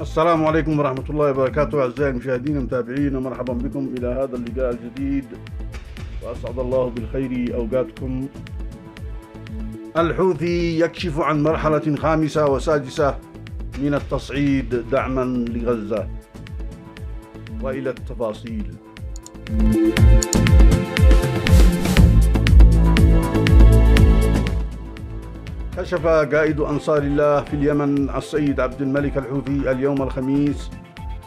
السلام عليكم ورحمة الله وبركاته أعزائي المشاهدين المتابعين مرحبا بكم إلى هذا اللقاء الجديد. وأسعد الله بالخير أوقاتكم. الحوثي يكشف عن مرحلة خامسة وسادسة من التصعيد دعما لغزة. وإلى التفاصيل. كشف قائد أنصار الله في اليمن السيد عبد الملك الحوثي اليوم الخميس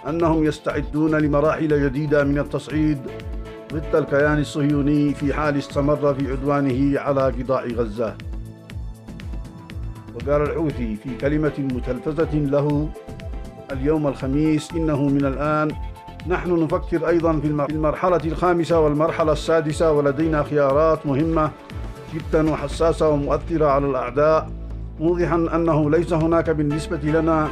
أنهم يستعدون لمراحل جديدة من التصعيد ضد الكيان الصهيوني في حال استمر في عدوانه على قطاع غزة. وقال الحوثي في كلمة متلفزة له اليوم الخميس إنه من الآن نحن نفكر أيضا في المرحلة الخامسة والمرحلة السادسة ولدينا خيارات مهمة جدا وحساسة ومؤثرة على الأعداء موضحا أنه ليس هناك بالنسبة لنا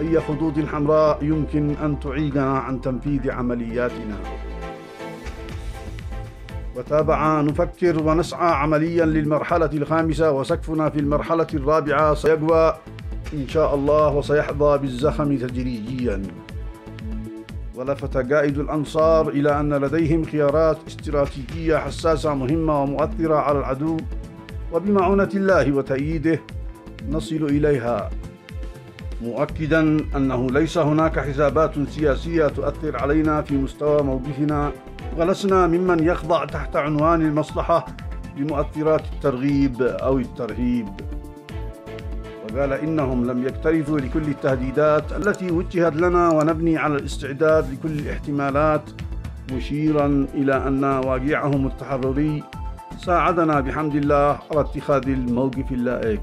أي خطوط حمراء يمكن أن تعيقنا عن تنفيذ عملياتنا. وتابع نفكر ونسعى عمليا للمرحلة الخامسة وسقفنا في المرحلة الرابعة سيقوى إن شاء الله وسيحظى بالزخم تدريجيا. ولفت قائد الأنصار إلى أن لديهم خيارات استراتيجية حساسة مهمة ومؤثرة على العدو. وبمعونة الله وتأييده نصل إليها. مؤكدا أنه ليس هناك حسابات سياسية تؤثر علينا في مستوى موقفنا ولسنا ممن يخضع تحت عنوان المصلحة لمؤثرات الترغيب أو الترهيب. وقال إنهم لم يكترثوا لكل التهديدات التي وجهت لنا ونبني على الاستعداد لكل الاحتمالات مشيرا إلى أن واقعهم التحرري ساعدنا بحمد الله على اتخاذ الموقف اللائق.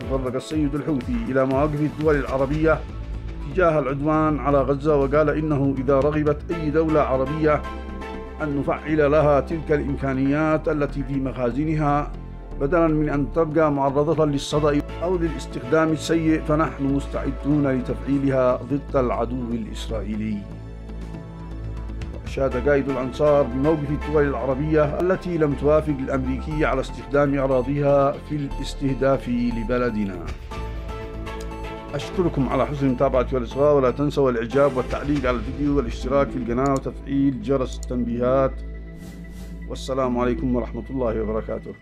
تطرق السيد الحوثي إلى مواقف الدول العربية تجاه العدوان على غزة وقال إنه إذا رغبت أي دولة عربية أن نفعل لها تلك الإمكانيات التي في مخازنها بدلا من أن تبقى معرضة للصدأ أو للاستخدام السيء فنحن مستعدون لتفعيلها ضد العدو الإسرائيلي. وأشاد قائد الأنصار بموقف الدول العربية التي لم توافق الأمريكية على استخدام أراضيها في الاستهداف لبلدنا. أشكركم على حسن المتابعة والإصغاء ولا تنسوا الإعجاب والتعليق على الفيديو والاشتراك في القناة وتفعيل جرس التنبيهات. والسلام عليكم ورحمة الله وبركاته.